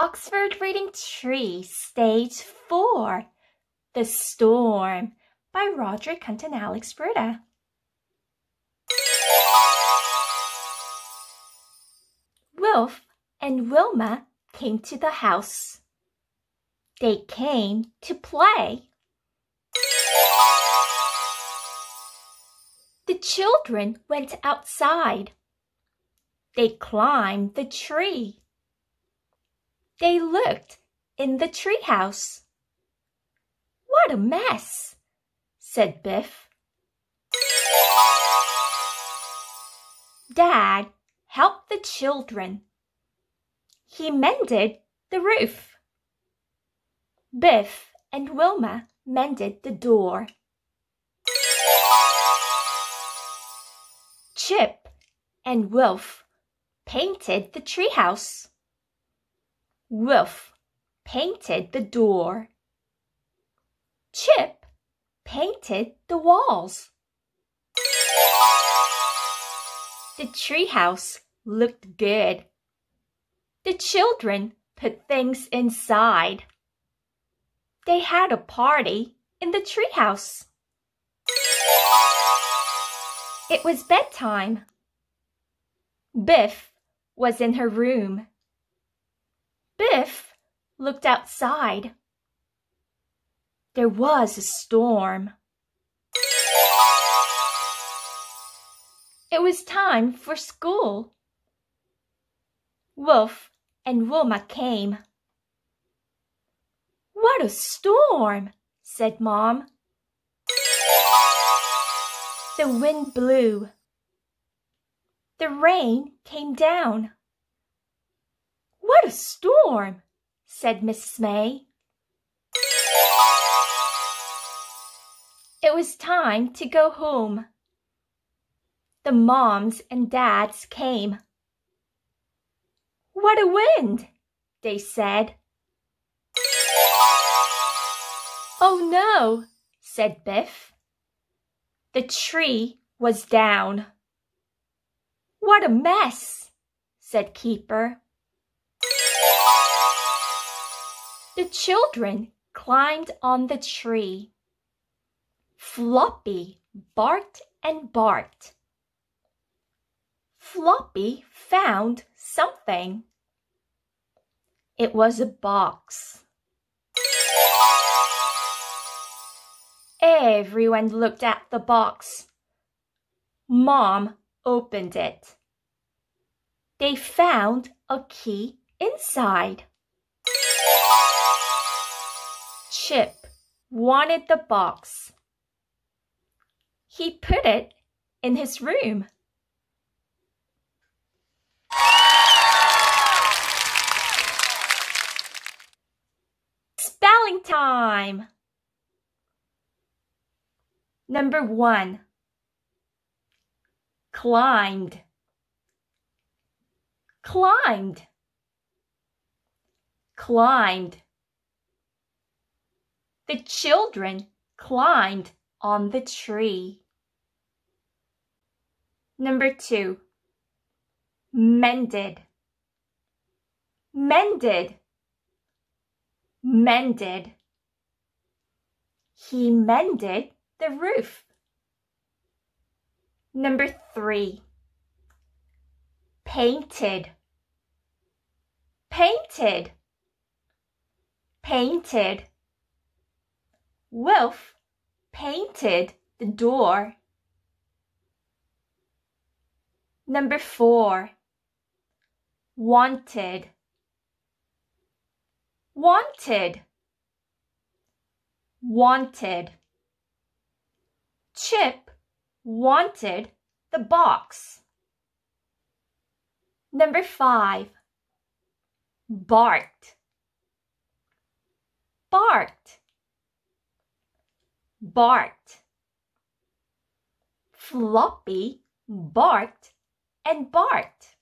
Oxford Reading Tree, Stage 4 The Storm by Roger Roderick and Alex Brychta. Wilf and Wilma came to the house. They came to play. The children went outside. They climbed the tree. They looked in the treehouse. What a mess, said Biff. Dad helped the children. He mended the roof. Biff and Wilma mended the door. Chip and Wilf painted the treehouse. Wilf painted the door. Chip painted the walls. The treehouse looked good. The children put things inside. They had a party in the treehouse. It was bedtime. Biff was in her room. Biff looked outside. There was a storm. It was time for school. Wilf and Wilma came. What a storm, said Mom. The wind blew. The rain came down. What a storm, said Mrs. May. It was time to go home. The moms and dads came. What a wind, they said. Oh no, said Biff. The tree was down. What a mess, said Kipper. The children climbed on the tree. Floppy barked and barked. Floppy found something. It was a box. Everyone looked at the box. Mom opened it. They found a key inside. Chip wanted the box. He put it in his room. Spelling time! Number one, climbed, climbed, climbed. The children climbed on the tree. Number two, mended, mended, mended. He mended the roof. Number three, painted, painted, painted. Wilf painted the door. Number four, wanted, wanted, wanted. Chip wanted the box. Number five, barked, barked, barked. Floppy barked and barked.